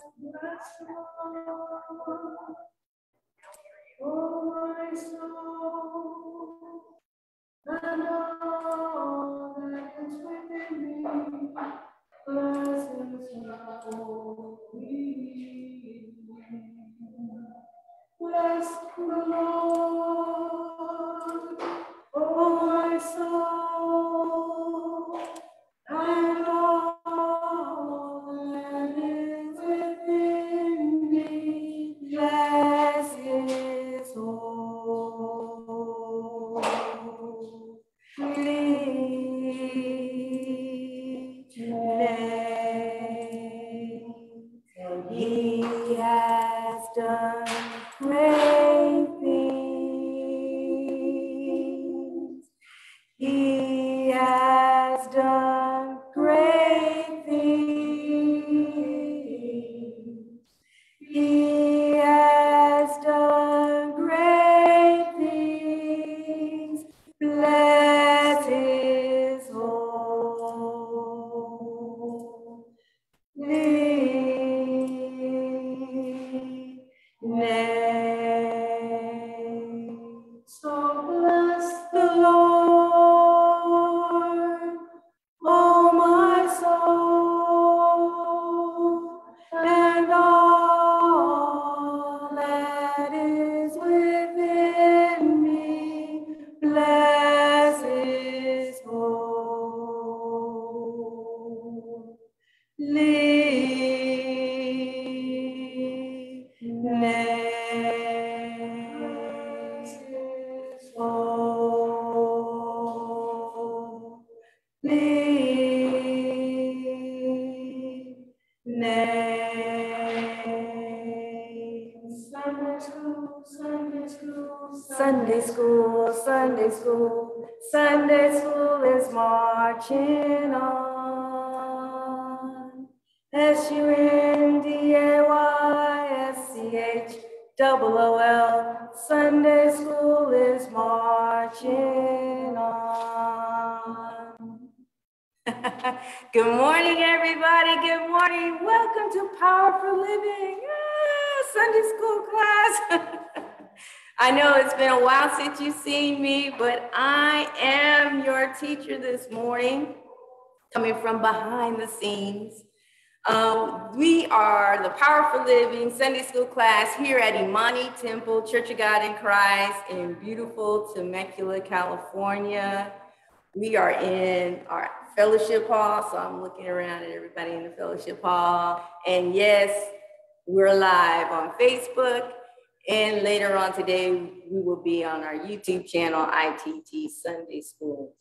Lord. Oh, my soul, from behind the scenes. Um, we are the Powerful Living Sunday School class here at Imani Temple Church of God in Christ in beautiful Temecula, California. We are in our fellowship hall, so I'm looking around at everybody in the fellowship hall. And yes, we're live on Facebook. And later on today, we will be on our YouTube channel, ITT Sunday School.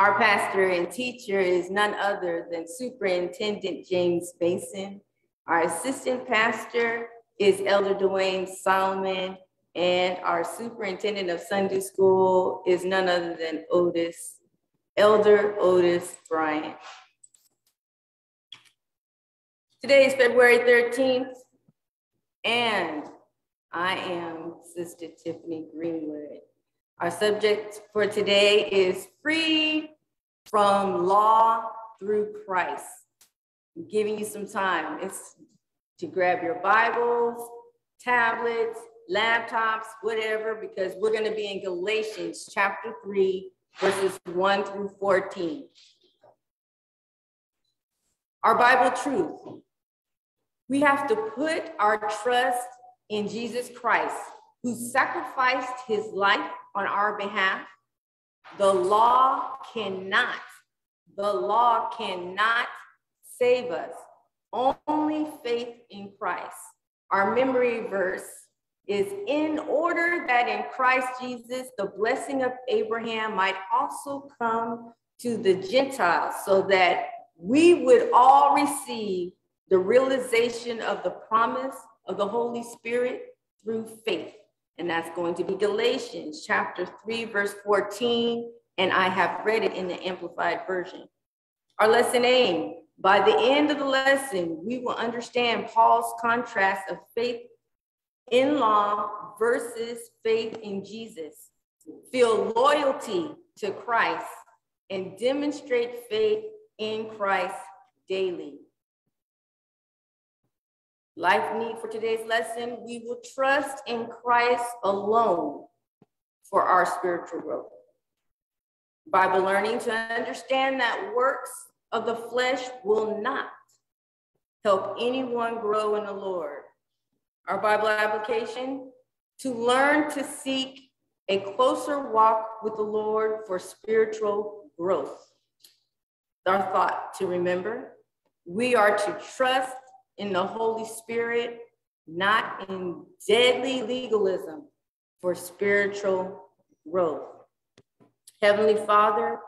Our pastor and teacher is none other than Superintendent James Mason. Our assistant pastor is Elder Dwayne Solomon. And our superintendent of Sunday School is none other than Otis, Elder Otis Bryant. Today is February 13th, and I am Sister Tiffany Greenwood. Our subject for today is free from law through Christ. I'm giving you some time. It's to grab your Bibles, tablets, laptops, whatever, because we're going to be in Galatians chapter 3, verses 1 through 14. Our Bible truth. We have to put our trust in Jesus Christ, who sacrificed his life on our behalf. The law cannot, the law cannot save us. Only faith in Christ. Our memory verse is in order that in Christ Jesus, the blessing of Abraham might also come to the Gentiles, so that we would all receive the realization of the promise of the Holy Spirit through faith. And that's going to be Galatians chapter 3, verse 14. And I have read it in the Amplified Version. Our lesson aim by the end of the lesson, we will understand Paul's contrast of faith in law versus faith in Jesus, feel loyalty to Christ, and demonstrate faith in Christ daily. Life need for today's lesson, we will trust in Christ alone for our spiritual growth. Bible learning to understand that works of the flesh will not help anyone grow in the Lord. Our Bible application to learn to seek a closer walk with the Lord for spiritual growth. Our thought to remember we are to trust in the Holy Spirit, not in deadly legalism for spiritual growth. Heavenly Father,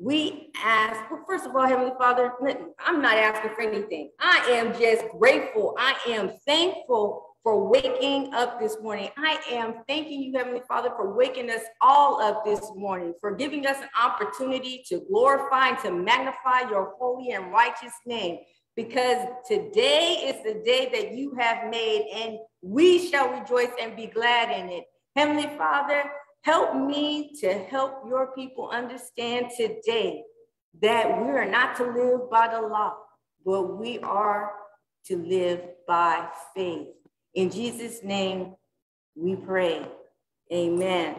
we ask, well, first of all, Heavenly Father, I'm not asking for anything. I am just grateful. I am thankful for waking up this morning. I am thanking you, Heavenly Father, for waking us all up this morning, for giving us an opportunity to glorify and to magnify your holy and righteous name. Because today is the day that you have made, and we shall rejoice and be glad in it. Heavenly Father, Help me to help your people understand today that we are not to live by the law, but we are to live by faith. In Jesus' name, we pray. Amen.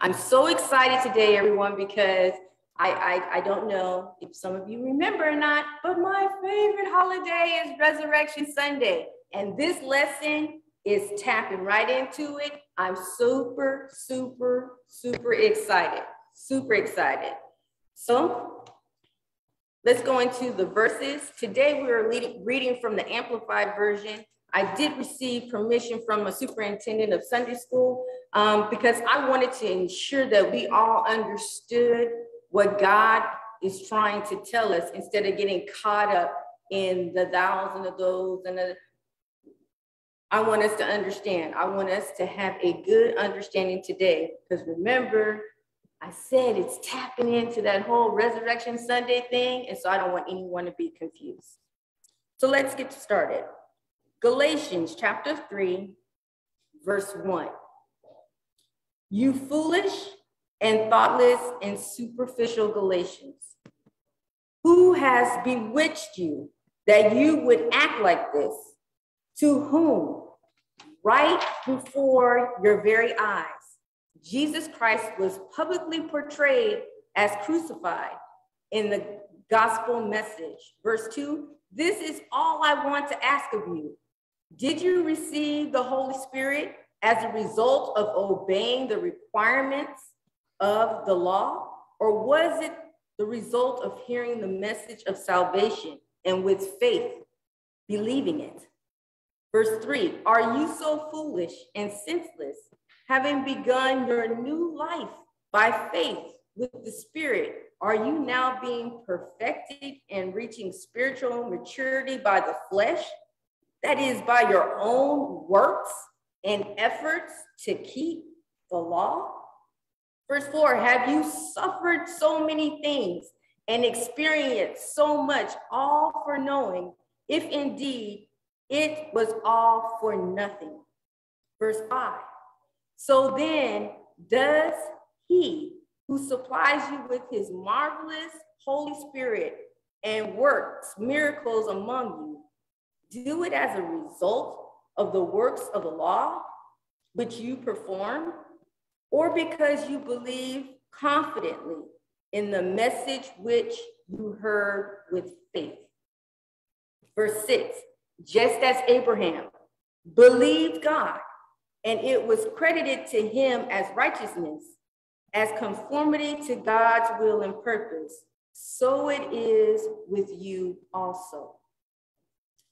I'm so excited today, everyone, because I, I, I don't know if some of you remember or not, but my favorite holiday is Resurrection Sunday. And this lesson is tapping right into it. I'm super, super, super excited. Super excited. So let's go into the verses. Today we are reading from the Amplified Version. I did receive permission from a superintendent of Sunday school um, because I wanted to ensure that we all understood what God is trying to tell us instead of getting caught up in the thous and the those and the I want us to understand. I want us to have a good understanding today. Because remember, I said it's tapping into that whole Resurrection Sunday thing. And so I don't want anyone to be confused. So let's get started. Galatians chapter 3, verse 1. You foolish and thoughtless and superficial Galatians, who has bewitched you that you would act like this? To whom? right before your very eyes. Jesus Christ was publicly portrayed as crucified in the gospel message. Verse 2 This is all I want to ask of you. Did you receive the Holy Spirit as a result of obeying the requirements of the law? Or was it the result of hearing the message of salvation and with faith, believing it? Verse 3 Are you so foolish and senseless, having begun your new life by faith with the Spirit? Are you now being perfected and reaching spiritual maturity by the flesh? That is, by your own works and efforts to keep the law? Verse 4 Have you suffered so many things and experienced so much, all for knowing if indeed it was all for nothing. Verse 5. So then, does he who supplies you with his marvelous Holy Spirit and works miracles among you, do it as a result of the works of the law which you perform, or because you believe confidently in the message which you heard with faith? Verse 6 just as Abraham believed God and it was credited to him as righteousness, as conformity to God's will and purpose, so it is with you also.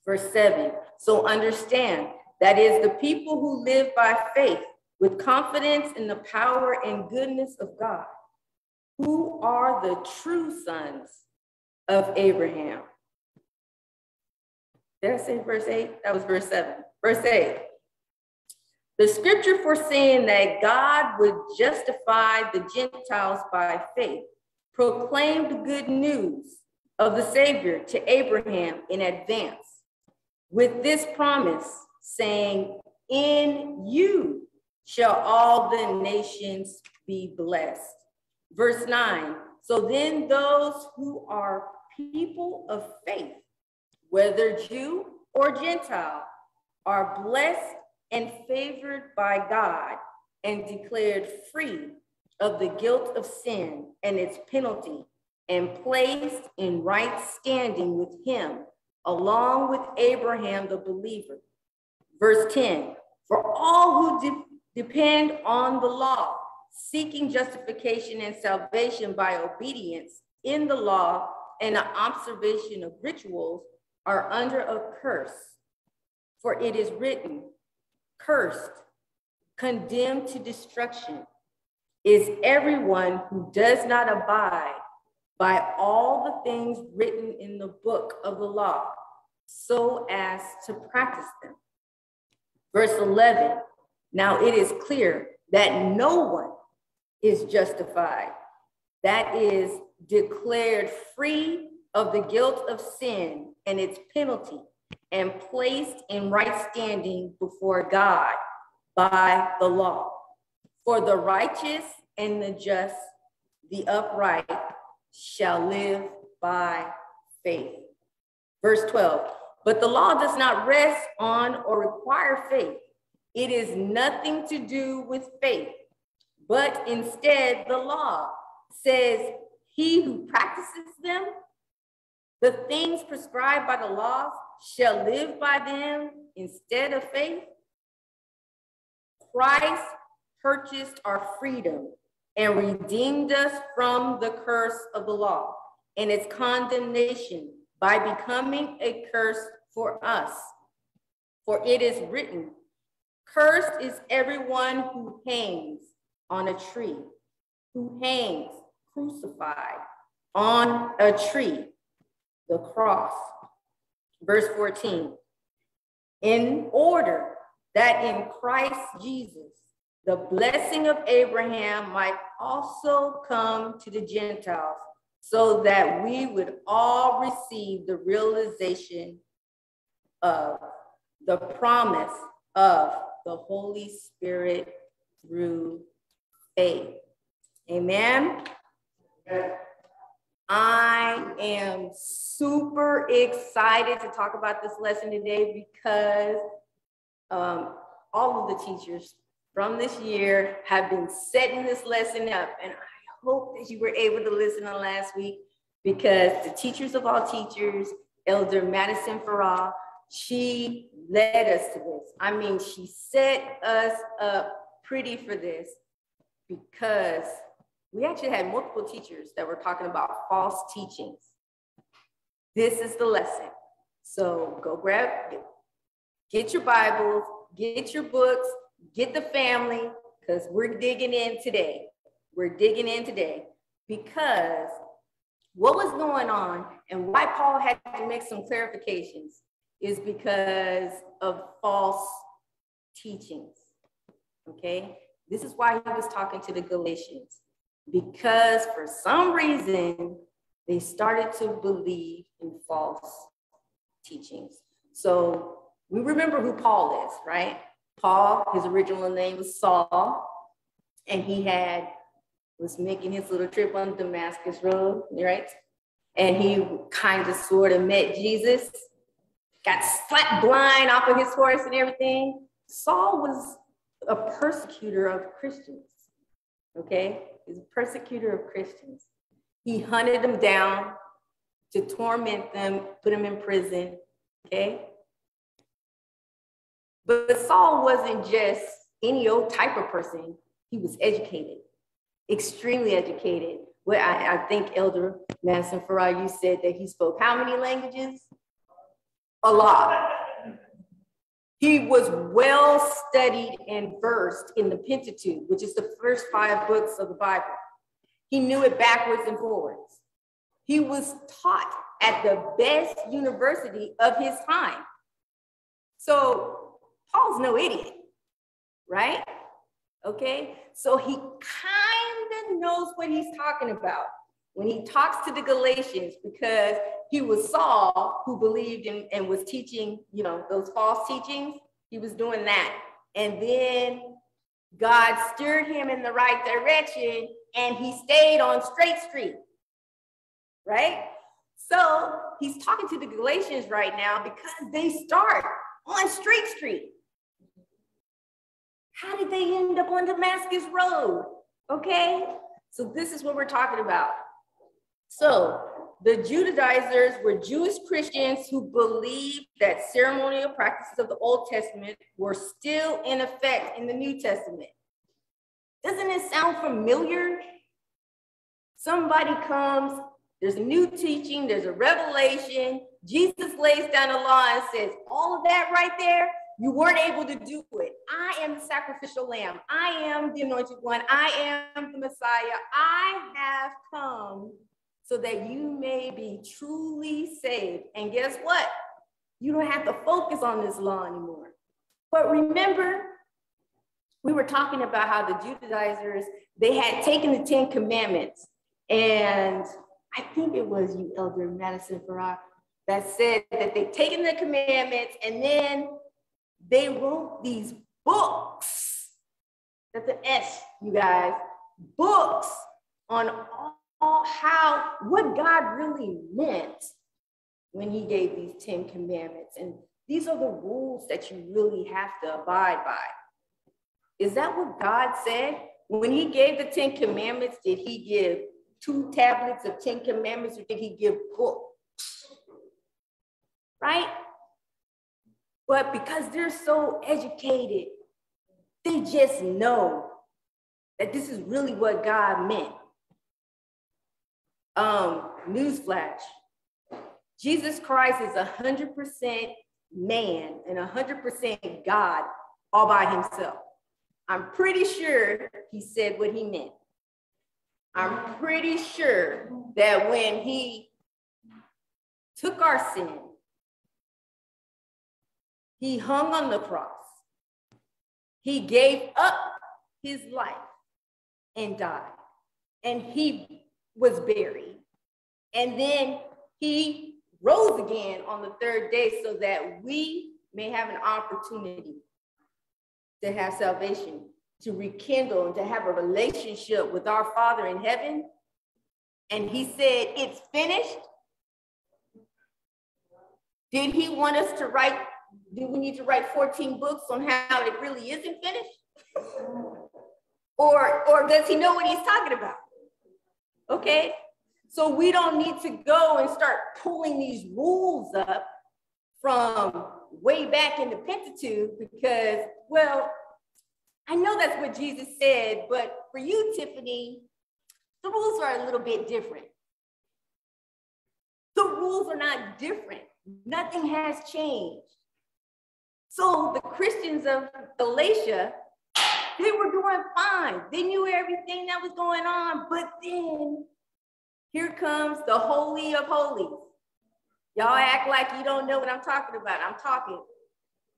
Verse 7 So understand that is the people who live by faith with confidence in the power and goodness of God, who are the true sons of Abraham. Did I say verse 8? That was verse 7. Verse 8. The scripture foreseeing that God would justify the Gentiles by faith proclaimed good news of the Savior to Abraham in advance with this promise, saying, In you shall all the nations be blessed. Verse 9 So then those who are people of faith whether Jew or Gentile, are blessed and favored by God and declared free of the guilt of sin and its penalty and placed in right standing with him along with Abraham the believer. Verse 10 For all who depend on the law, seeking justification and salvation by obedience in the law and the observation of rituals, are under a curse. For it is written, Cursed, condemned to destruction, is everyone who does not abide by all the things written in the book of the law, so as to practice them. Verse 11 Now it is clear that no one is justified, that is declared free of the guilt of sin and its penalty, and placed in right standing before God by the law. For the righteous and the just, the upright, shall live by faith. Verse 12, but the law does not rest on or require faith. It is nothing to do with faith, but instead the law says, He who practices them, the things prescribed by the laws, shall live by them instead of faith. Christ purchased our freedom and redeemed us from the curse of the law and its condemnation by becoming a curse for us. For it is written, Cursed is everyone who hangs on a tree, who hangs crucified on a tree, the cross. Verse 14, in order that in Christ Jesus the blessing of Abraham might also come to the Gentiles, so that we would all receive the realization of the promise of the Holy Spirit through faith. Amen. I am super excited to talk about this lesson today because um, all of the teachers from this year have been setting this lesson up. And I hope that you were able to listen on last week because the teachers of all teachers, Elder Madison Farah, she led us to this. I mean, she set us up pretty for this because we actually had multiple teachers that were talking about false teachings. This is the lesson. So go grab, get your Bibles, get your books, get the family, because we're digging in today. We're digging in today because what was going on and why Paul had to make some clarifications is because of false teachings. Okay, this is why he was talking to the Galatians because for some reason they started to believe in false teachings. So we remember who Paul is, right? Paul, his original name was Saul, and he had was making his little trip on Damascus Road, right? And he kind of sort of met Jesus, got slapped blind off of his horse and everything. Saul was a persecutor of Christians, okay? He's a persecutor of Christians. He hunted them down to torment them, put them in prison, okay? But Saul wasn't just any old type of person. He was educated, extremely educated. Well, I, I think Elder Madison Farah, you said that he spoke how many languages? A lot. He was well studied and versed in the Pentateuch, which is the first five books of the Bible. He knew it backwards and forwards. He was taught at the best university of his time. So Paul's no idiot, right? Okay, so he kind of knows what he's talking about when he talks to the Galatians because he was Saul who believed in and was teaching, you know, those false teachings. He was doing that. And then God steered him in the right direction and he stayed on straight street, right? So he's talking to the Galatians right now because they start on Straight Street. How did they end up on Damascus Road? Okay, so this is what we're talking about. So the Judaizers were Jewish Christians who believed that ceremonial practices of the Old Testament were still in effect in the New Testament. Doesn't it sound familiar? Somebody comes, there's a new teaching, there's a revelation. Jesus lays down the law and says, All of that right there, you weren't able to do it. I am the sacrificial lamb. I am the anointed one. I am the Messiah. I have come so that you may be truly saved. And guess what? You don't have to focus on this law anymore. But remember, we were talking about how the Judaizers, they had taken the 10 commandments. And I think it was you, Elder Madison Farrar, that said that they've taken the commandments and then they wrote these books. That's an S, you guys. Books on all how what God really meant when he gave these 10 commandments. And these are the rules that you really have to abide by. Is that what God said? When he gave the 10 commandments, did he give two tablets of 10 commandments or did he give books? Right? But because they're so educated, they just know that this is really what God meant. Um, newsflash Jesus Christ is 100% man and 100% God all by himself. I'm pretty sure he said what he meant. I'm pretty sure that when he took our sin, he hung on the cross, he gave up his life and died, and he was buried. And then he rose again on the third day so that we may have an opportunity to have salvation, to rekindle, and to have a relationship with our Father in heaven. And he said, It's finished. Did he want us to write? Do we need to write 14 books on how it really isn't finished? or, or does he know what he's talking about? Okay. So we don't need to go and start pulling these rules up from way back in the Pentateuch because, well, I know that's what Jesus said, but for you, Tiffany, the rules are a little bit different. The rules are not different. Nothing has changed. So the Christians of Galatia they were doing fine. They knew everything that was going on. But then here comes the Holy of Holies. Y'all act like you don't know what I'm talking about. I'm talking.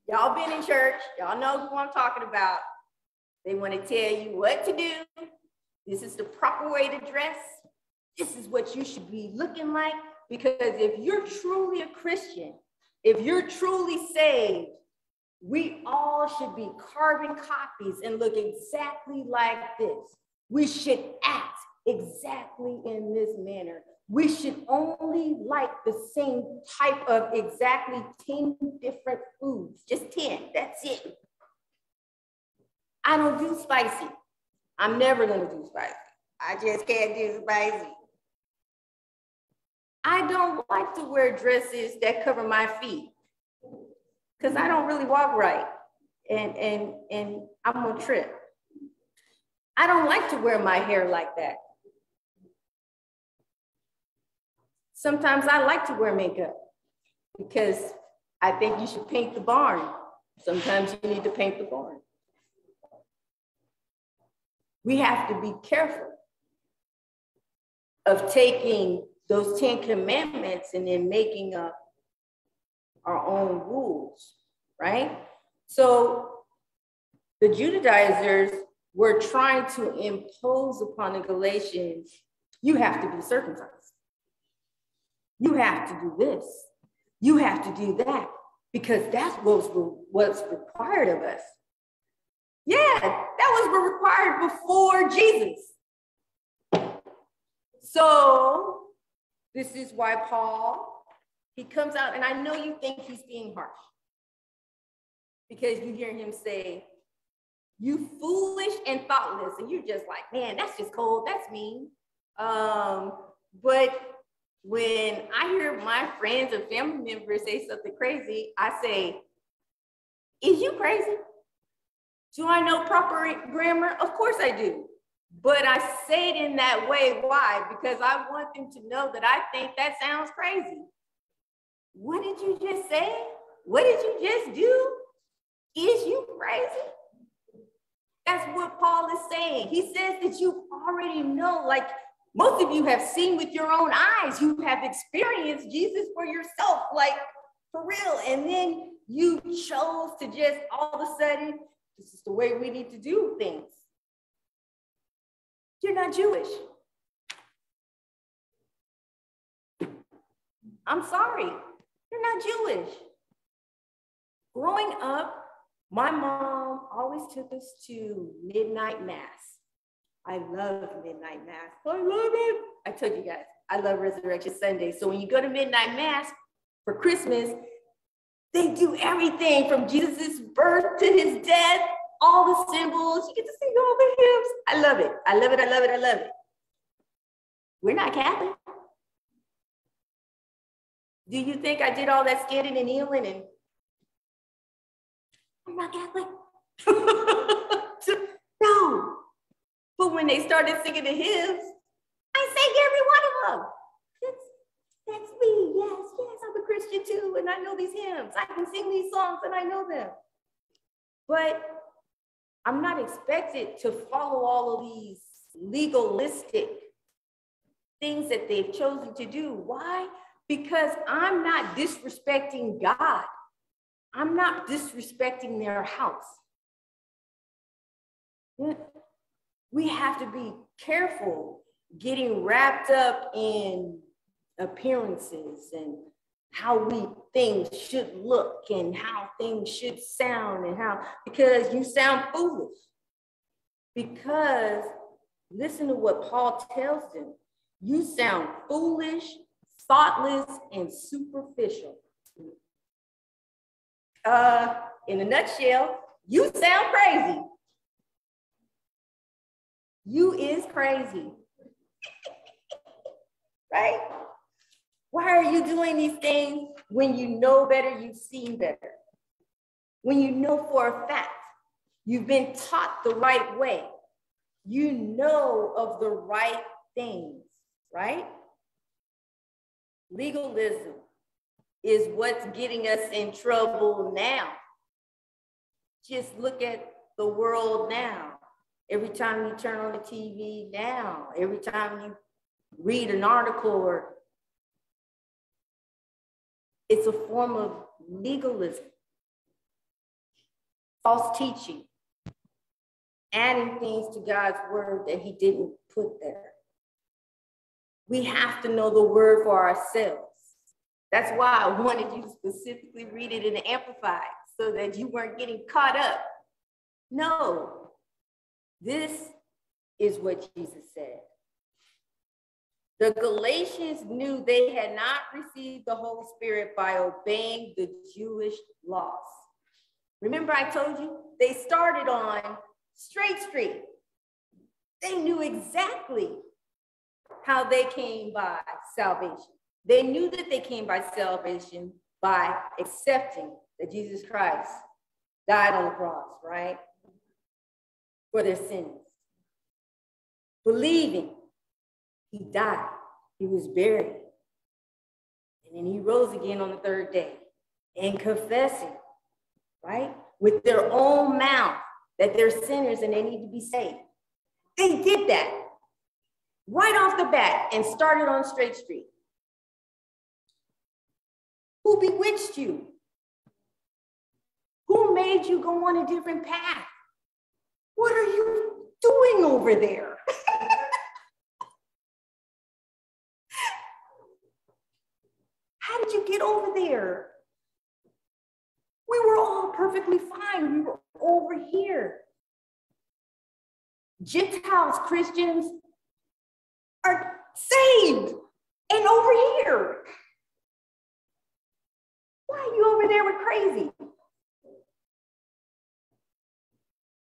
Y'all been in church. Y'all know who I'm talking about. They want to tell you what to do. This is the proper way to dress. This is what you should be looking like. Because if you're truly a Christian, if you're truly saved, we all should be carbon copies and look exactly like this. We should act exactly in this manner. We should only like the same type of exactly 10 different foods, just 10, that's it. I don't do spicy. I'm never gonna do spicy. I just can't do spicy. I don't like to wear dresses that cover my feet because I don't really walk right and, and, and I'm gonna trip. I don't like to wear my hair like that. Sometimes I like to wear makeup because I think you should paint the barn. Sometimes you need to paint the barn. We have to be careful of taking those 10 commandments and then making up our own rules, right? So the Judaizers were trying to impose upon the Galatians, you have to be circumcised. You have to do this. You have to do that because that's what's, what's required of us. Yeah, that was required before Jesus. So This is why Paul, he comes out, and I know you think he's being harsh because you hear him say, you foolish and thoughtless. And you're just like, man, that's just cold. That's mean. Um, but when I hear my friends or family members say something crazy, I say, is you crazy? Do I know proper grammar? Of course I do. But I say it in that way. Why? Because I want them to know that I think that sounds crazy. What did you just say? What did you just do? Is you crazy? That's what Paul is saying. He says that you already know, like most of you have seen with your own eyes, you have experienced Jesus for yourself, like for real. And then you chose to just all of a sudden, this is the way we need to do things. You're not Jewish. I'm sorry, you're not Jewish. Growing up, my mom always took us to midnight mass. I love midnight mass. I love it. I told you guys, I love Resurrection Sunday. So when you go to midnight mass for Christmas, they do everything from Jesus' birth to his death, all the symbols. You get to sing all the hymns. I love it. I love it. I love it. I love it. We're not Catholic. Do you think I did all that standing and kneeling and I'm not Catholic? no. But when they started singing the hymns, I sang every one of them. That's, that's me. Yes, yes, I'm a Christian too. And I know these hymns. I can sing these songs and I know them. But I'm not expected to follow all of these legalistic things that they've chosen to do. Why? Because I'm not disrespecting God. I'm not disrespecting their house. Mm. We have to be careful getting wrapped up in appearances and how we things should look and how things should sound and how because you sound foolish because listen to what paul tells them you sound foolish thoughtless and superficial uh, in a nutshell, you sound crazy. You is crazy. right? Why are you doing these things when you know better, you've seen better? When you know for a fact you've been taught the right way, you know of the right things, right? Legalism is what's getting us in trouble now. Just look at the world now. Every time you turn on the TV now, every time you read an article or it's a form of legalism, false teaching, adding things to God's word that he didn't put there. We have to know the word for ourselves. That's why I wanted you to specifically read it in the Amplified so that you weren't getting caught up. No, this is what Jesus said. The Galatians knew they had not received the Holy Spirit by obeying the Jewish laws. Remember, I told you they started on Straight Street. They knew exactly how they came by salvation. They knew that they came by salvation by accepting that Jesus Christ died on the cross, right? For their sins. Believing he died, he was buried, and then he rose again on the third day. And confessing, right? With their own mouth that they're sinners and they need to be saved. They did that right off the bat and started on Straight Street. Who bewitched you? Who made you go on a different path? What are you doing over there? How did you get over there? We were all perfectly fine. We were over here. Gentiles, Christians saved And over here, why are you over there with crazy?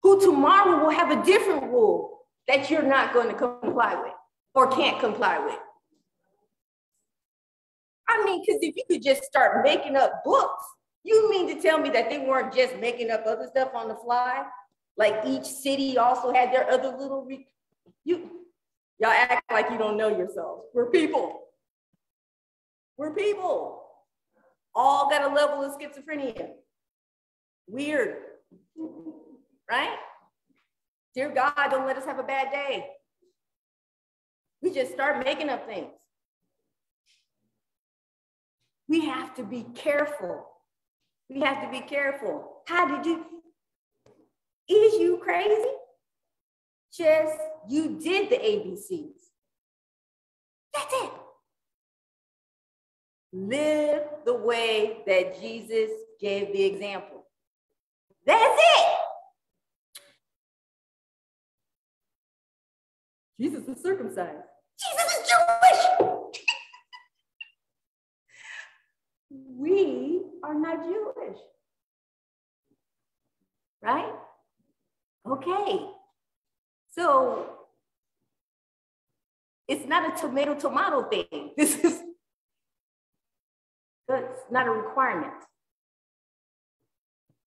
Who tomorrow will have a different rule that you're not going to comply with or can't comply with. I mean, because if you could just start making up books, you mean to tell me that they weren't just making up other stuff on the fly? Like each city also had their other little, you, y'all act like you don't know yourselves. We're people. We're people. All got a level of schizophrenia. Weird, right? Dear God, don't let us have a bad day. We just start making up things. We have to be careful. We have to be careful. How did you? Is you crazy? Just you did the ABCs. That's it. Live the way that Jesus gave the example. That's it. Jesus is circumcised. Jesus is Jewish. we are not Jewish. Right? Okay. So it's not a tomato tomato thing. This is that's not a requirement.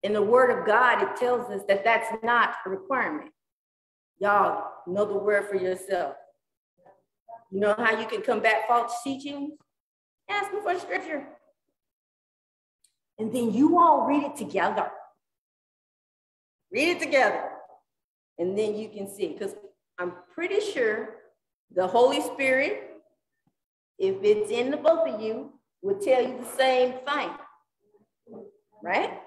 In the word of God, it tells us that that's not a requirement. Y'all know the word for yourself. You know how you can combat false teachings? Ask me for scripture. And then you all read it together. Read it together. And then you can see, because I'm pretty sure the Holy Spirit, if it's in the both of you, will tell you the same thing. Right?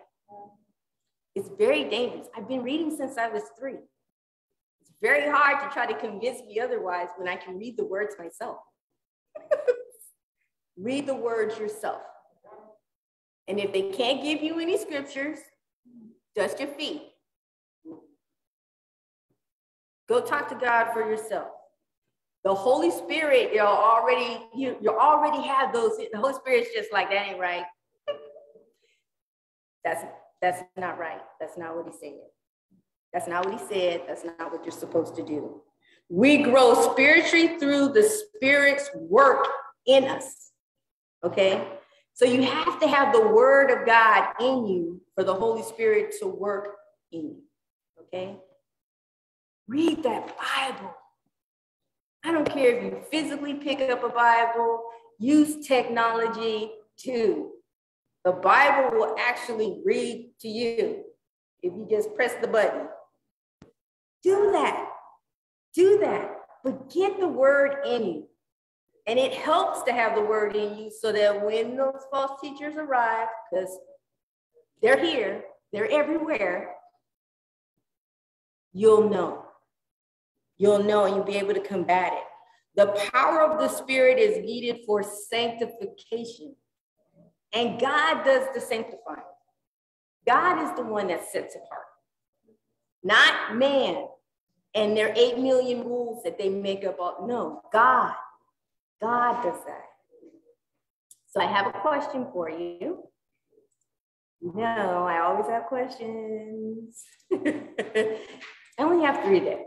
It's very dangerous. I've been reading since I was three. It's very hard to try to convince me otherwise when I can read the words myself. read the words yourself. And if they can't give you any scriptures, dust your feet. Go talk to God for yourself. The Holy Spirit, you already, you, you already have those. The Holy Spirit's just like, that ain't right. That's that's not right. That's not what he said. That's not what he said. That's not what you're supposed to do. We grow spiritually through the Spirit's work in us. Okay? So you have to have the word of God in you for the Holy Spirit to work in you. Okay? Read that Bible. I don't care if you physically pick up a Bible, use technology too. The Bible will actually read to you if you just press the button. Do that. Do that. But get the word in you. And it helps to have the word in you so that when those false teachers arrive, because they're here, they're everywhere, you'll know. You'll know and you'll be able to combat it. The power of the Spirit is needed for sanctification. And God does the sanctifying. God is the one that sets apart, not man and their 8 million rules that they make up. All, no, God God does that. So I have a question for you. No, I always have questions. I only have three today.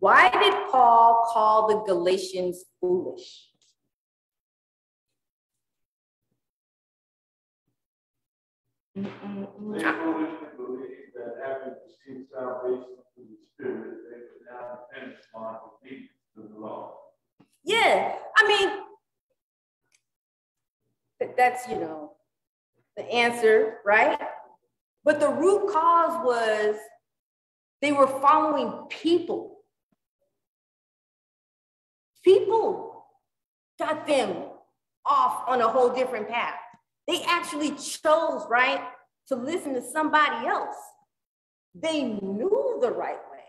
Why did Paul call the Galatians foolish? They foolishly believe that having received salvation through the Spirit, they now depend upon obedience to the law. Yeah, I mean, that's, you know, the answer, right? But the root cause was they were following people. People got them off on a whole different path. They actually chose, right, to listen to somebody else. They knew the right way.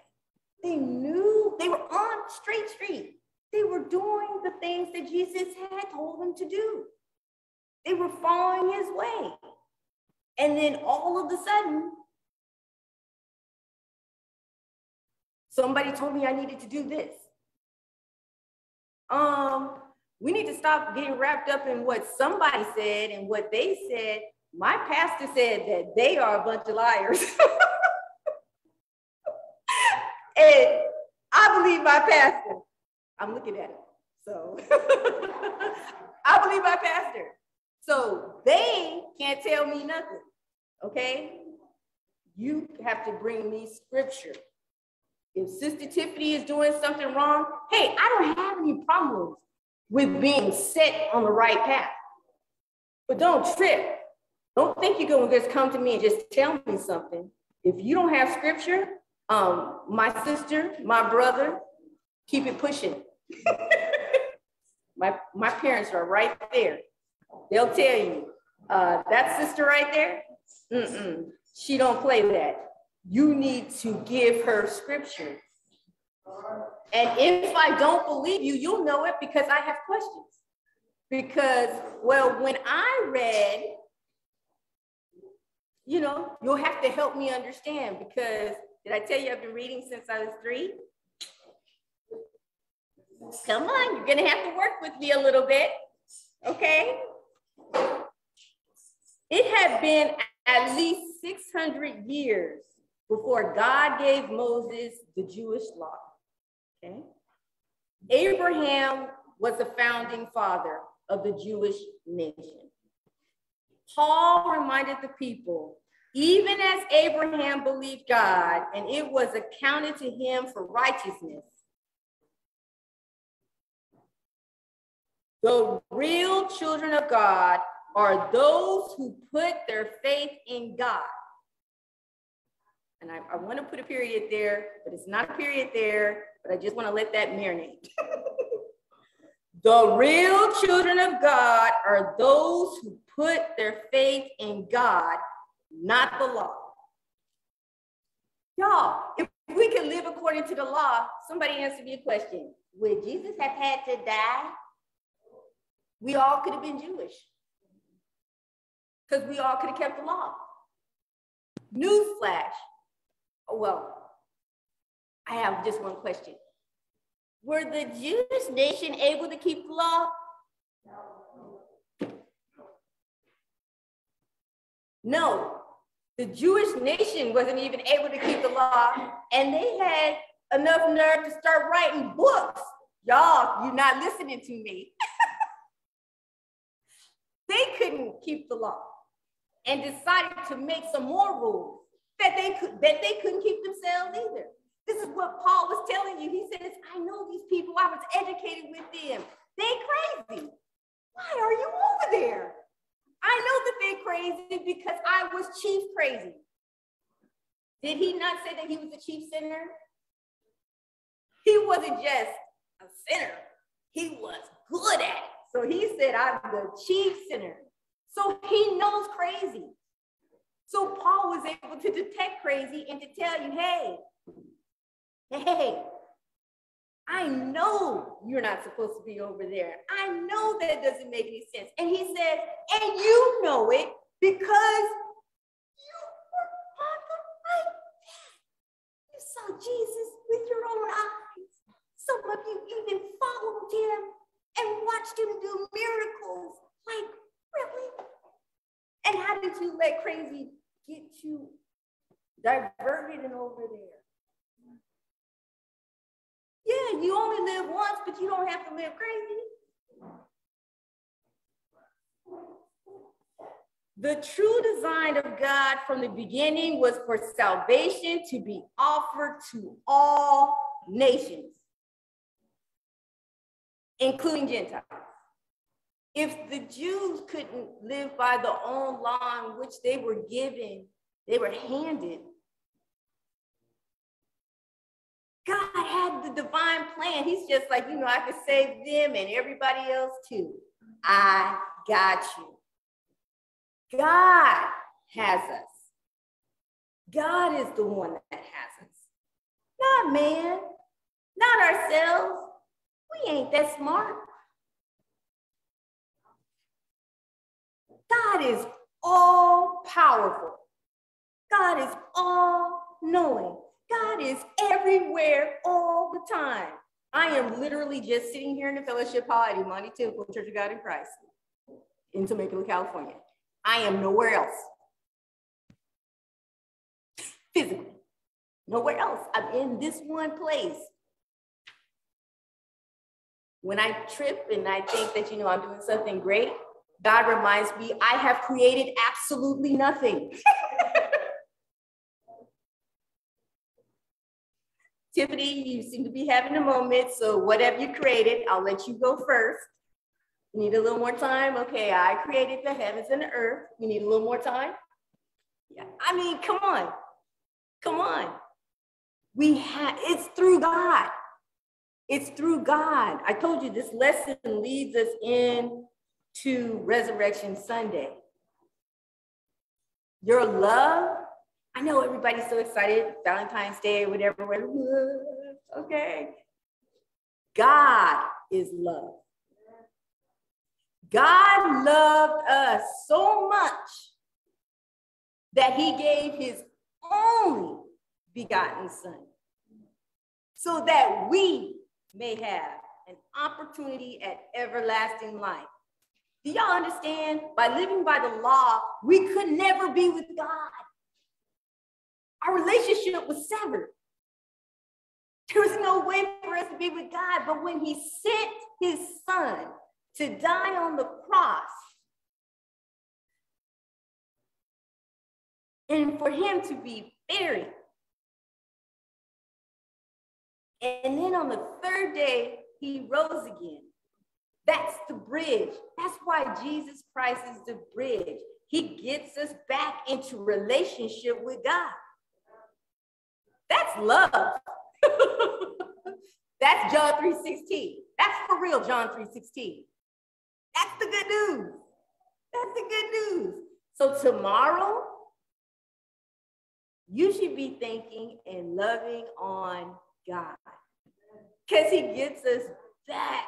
They knew they were on straight street. They were doing the things that Jesus had told them to do. They were following his way. And then all of a sudden, Somebody told me I needed to do this. Um, we need to stop getting wrapped up in what somebody said and what they said. My pastor said that they are a bunch of liars. and I believe my pastor. I'm looking at him. So I believe my pastor. So they can't tell me nothing. Okay? You have to bring me scripture. If Sister Tiffany is doing something wrong, hey, I don't have any problems with being set on the right path. But don't trip. Don't think you're going to just come to me and just tell me something. If you don't have scripture, um, my sister, my brother, keep it pushing. my, my parents are right there. They'll tell you, uh, that sister right there, mm-mm, she don't play that. You need to give her scripture. And if I don't believe you, you'll know it because I have questions. Because, well, when I read, you know, you'll have to help me understand because did I tell you I've been reading since I was three? Come on, you're gonna have to work with me a little bit, okay? It had been at least 600 years before God gave Moses the Jewish law, okay? Abraham was the founding father of the Jewish nation. Paul reminded the people even as Abraham believed God and it was accounted to him for righteousness. The real children of God are those who put their faith in God. And I, I want to put a period there, but it's not a period there, but I just want to let that marinate. the real children of God are those who put their faith in God not the law. Y'all, if we can live according to the law, somebody answer me a question. Would Jesus have had to die? We all could have been Jewish because we all could have kept the law. Newsflash. Well, I have just one question. Were the Jewish nation able to keep the law? No, the Jewish nation wasn't even able to keep the law, and they had enough nerve to start writing books. Y'all, you're not listening to me. they couldn't keep the law and decided to make some more rules that they could that they couldn't keep themselves either. This is what Paul was telling you. He says, I know these people, I was educated with them. They crazy. Why are you over there? I know that they're crazy because I was chief crazy. Did he not say that he was a chief sinner? He wasn't just a sinner, he was good at it. So he said, I'm the chief sinner. So he knows crazy. So Paul was able to detect crazy and to tell you, hey, hey, I know you're not supposed to be over there. I know that doesn't make any sense. And he says, and you know it because you were on the right path. You saw Jesus with your own eyes. Some of you even followed him and watched him do miracles. Like, really? And how did you let crazy get you diverted and over there? Yeah, you only live once, but you don't have to live crazy. The true design of God from the beginning was for salvation to be offered to all nations, including Gentiles. If the Jews couldn't live by the own law in which they were given, they were handed, God had the divine plan. He's just like, you know, I could save them and everybody else too. I got you. God has us. God is the one that has us, not man, not ourselves. We ain't that smart. God is all powerful. God is all knowing. God is everywhere all the time. I am literally just sitting here in the fellowship hall at Imani Temple, Church of God in Christ, in Temecula, California. I am nowhere else. Physically, nowhere else. I'm in this one place. When I trip and I think that, you know, I'm doing something great, God reminds me, I have created absolutely nothing. Tiffany, you seem to be having a moment. So whatever you created, I'll let you go first. You need a little more time? Okay, I created the heavens and the earth. You need a little more time? Yeah, I mean, come on. Come on. We have, it's through God. It's through God. I told you this lesson leads us in to Resurrection Sunday. Your love, I know everybody's so excited, Valentine's Day, whatever, whatever. Okay. God is love. God loved us so much that he gave his only begotten son so that we may have an opportunity at everlasting life. Do y'all understand? By living by the law, we could never be with God. Our relationship was severed. There was no way for us to be with God. But when He sent His Son to die on the cross, and for Him to be buried, and then on the third day, He rose again. That's the bridge. That's why Jesus Christ is the bridge. He gets us back into relationship with God. That's love. That's John 3:16. That's for real, John 3:16. That's the good news. That's the good news. So tomorrow, you should be thinking and loving on God because he gets us back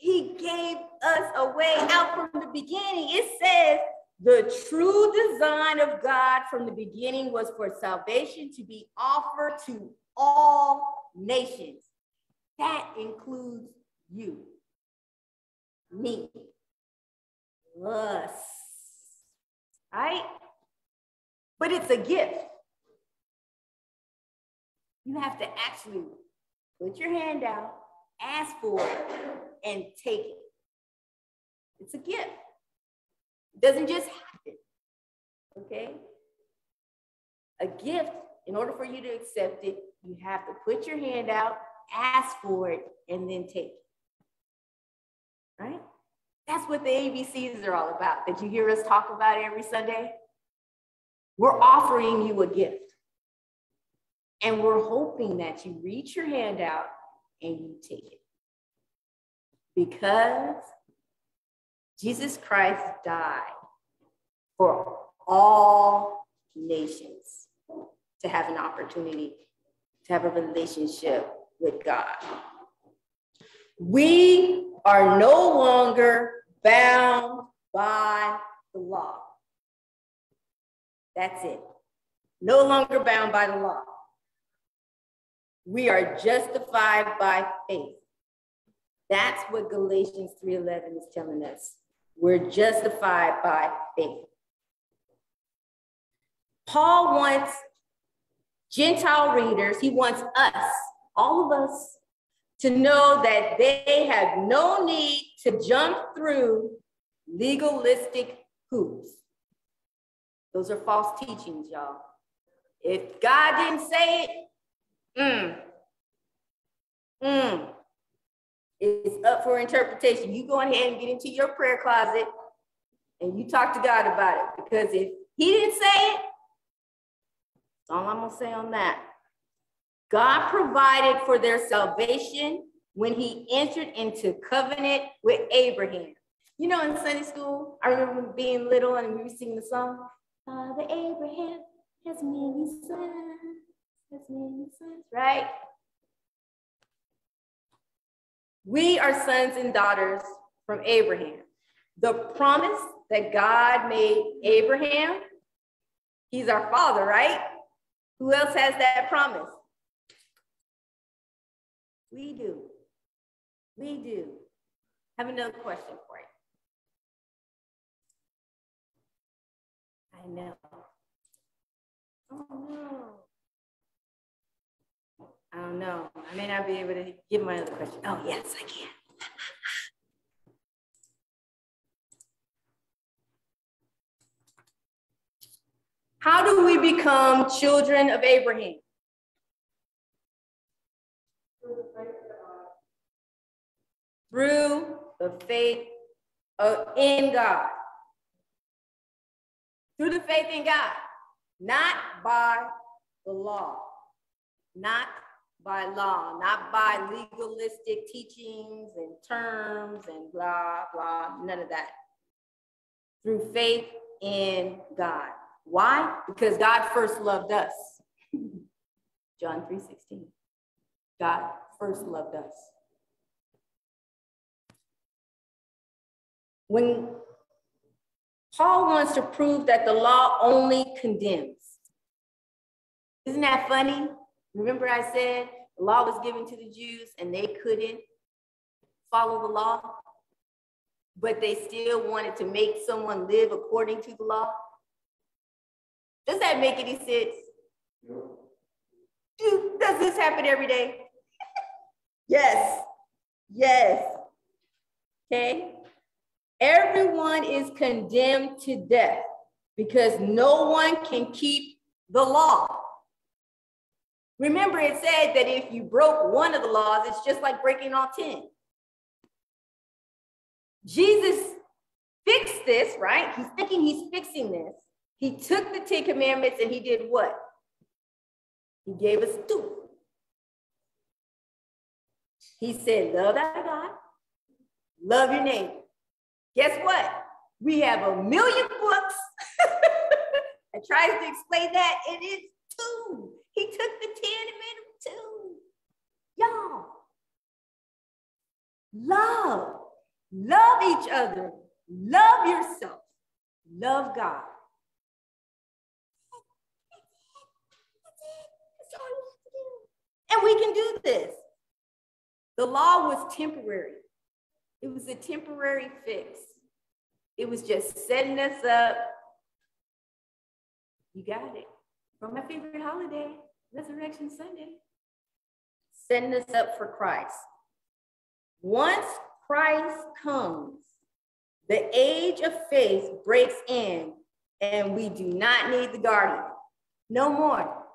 he gave us a way out from the beginning. It says the true design of God from the beginning was for salvation to be offered to all nations. That includes you, me, us, right? But it's a gift. You have to actually put your hand out ask for it, and take it. It's a gift. It doesn't just happen. Okay? A gift, in order for you to accept it, you have to put your hand out, ask for it, and then take it. Right? That's what the ABCs are all about, that you hear us talk about every Sunday. We're offering you a gift. And we're hoping that you reach your hand out and you take it. Because Jesus Christ died for all nations to have an opportunity to have a relationship with God. We are no longer bound by the law. That's it. No longer bound by the law. We are justified by faith. That's what Galatians 3:11 is telling us. We're justified by faith. Paul wants Gentile readers, he wants us, all of us, to know that they have no need to jump through legalistic hoops. Those are false teachings, y'all. If God didn't say it, Mm. Mm. It's up for interpretation. You go ahead and get into your prayer closet and you talk to God about it. Because if he didn't say it, that's all I'm gonna say on that. God provided for their salvation when he entered into covenant with Abraham. You know, in Sunday school, I remember being little and we were singing the song, Father Abraham has many sons has many sons, right? We are sons and daughters from Abraham. The promise that God made Abraham, he's our father, right? Who else has that promise? We do. We do. I have another question for you. I know. Oh no. I don't know. I may not be able to give my other question. Oh, yes, I can. How do we become children of Abraham? Through the faith of, in God. Through the faith in God, not by the law, not by law, not by legalistic teachings and terms and blah, blah, none of that. Through faith in God. Why? Because God first loved us. John 3:16. God first loved us. When Paul wants to prove that the law only condemns. Isn't that funny? Remember I said the law was given to the Jews and they couldn't follow the law, but they still wanted to make someone live according to the law? Does that make any sense? Do, does this happen every day? yes. Yes. Okay. Everyone is condemned to death because no one can keep the law. Remember, it said that if you broke one of the laws, it's just like breaking all 10. Jesus fixed this, right? He's thinking he's fixing this he took the Ten Commandments and he did what? He gave us two. He said, Love thy God, love your neighbor. Guess what? We have a million books that tries to explain that. and It is two. He took the 10 and made them two. Y'all, love, love each other, love yourself, love God. And we can do this. The law was temporary. It was a temporary fix. It was just setting us up. You got it. From my favorite holiday, Resurrection Sunday. Setting us up for Christ. Once Christ comes, the age of faith breaks in, and we do not need the guardian. No more.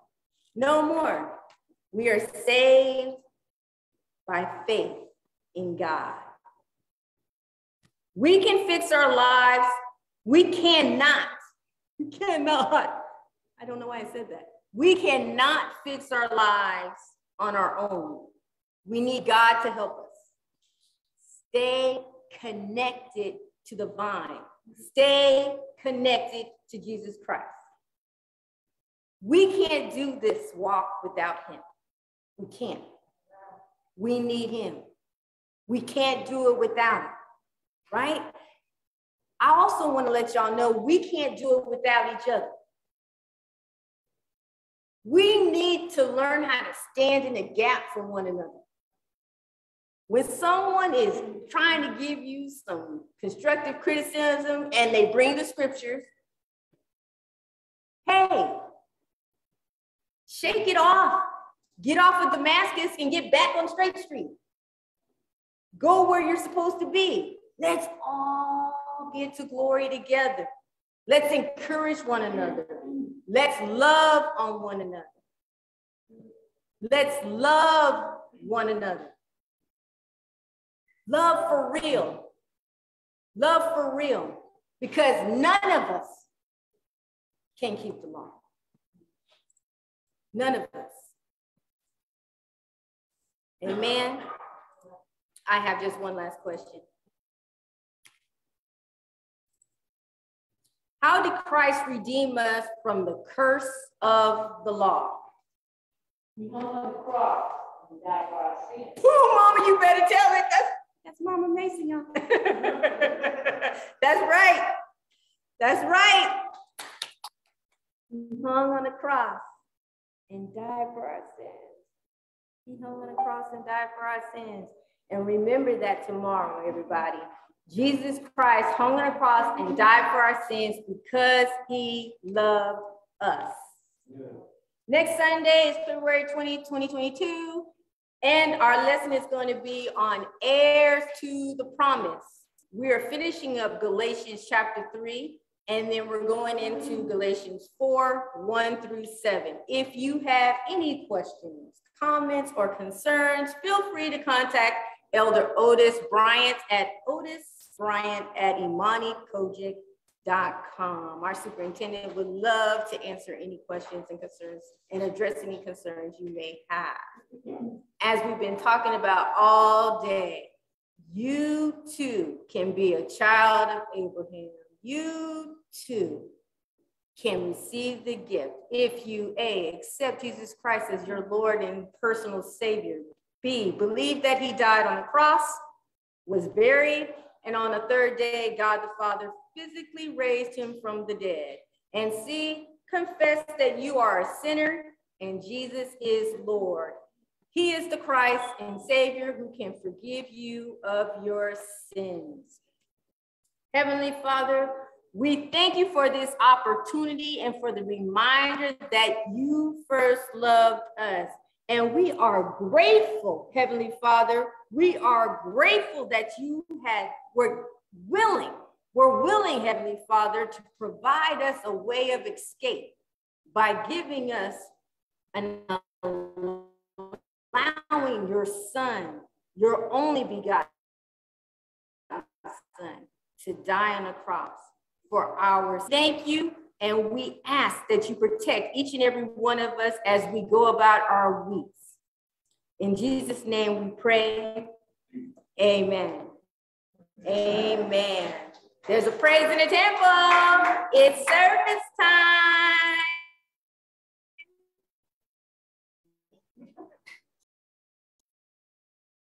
No more. We are saved by faith in God. We can fix our lives. We cannot. We cannot. I don't know why I said that. We cannot fix our lives on our own. We need God to help us. Stay connected to the vine. Stay connected to Jesus Christ. We can't do this walk without him. We can't. We need him. We can't do it without him, right? I also want to let y'all know we can't do it without each other. We need to learn how to stand in the gap for one another. When someone is trying to give you some constructive criticism and they bring the scriptures, hey, shake it off. Get off of Damascus and get back on Straight Street. Go where you're supposed to be. Let's all get to glory together. Let's encourage one another. Let's love on one another. Let's love one another. Love for real. Love for real. Because none of us can keep the law. None of us. Amen. I have just one last question. How did Christ redeem us from the curse of the law? He hung on the cross and died for our sins. Mama, you better tell it. That's, that's Mama Mason, y'all. that's right. That's right. He hung on the cross and died for our sins. He hung on the cross and died for our sins. And remember that tomorrow, everybody. Jesus Christ hung on a cross and died for our sins because he loved us. Yeah. Next Sunday is February 20, 2022. And our lesson is going to be on heirs to the promise. We are finishing up Galatians chapter 3, and then we're going into Galatians 4 1 through 7. If you have any questions, comments, or concerns, feel free to contact Elder Otis Bryant at Otis Bryant at imanicogic.com. Our superintendent would love to answer any questions and concerns and address any concerns you may have. As we've been talking about all day, you too can be a child of Abraham. You too can receive the gift if you A, accept Jesus Christ as your Lord and personal Savior. B, believe that he died on the cross, was buried, and on the third day, God the Father physically raised him from the dead. And C, confess that you are a sinner and Jesus is Lord. He is the Christ and Savior who can forgive you of your sins. Heavenly Father, we thank you for this opportunity and for the reminder that you first loved us. And we are grateful, Heavenly Father. We are grateful that you had were willing, we're willing, Heavenly Father, to provide us a way of escape by giving us an allowing your son, your only begotten son, to die on a cross for ours. Thank you. And we ask that you protect each and every one of us as we go about our weeks. In Jesus' name we pray. Amen. Amen. There's a praise in the temple. It's service time.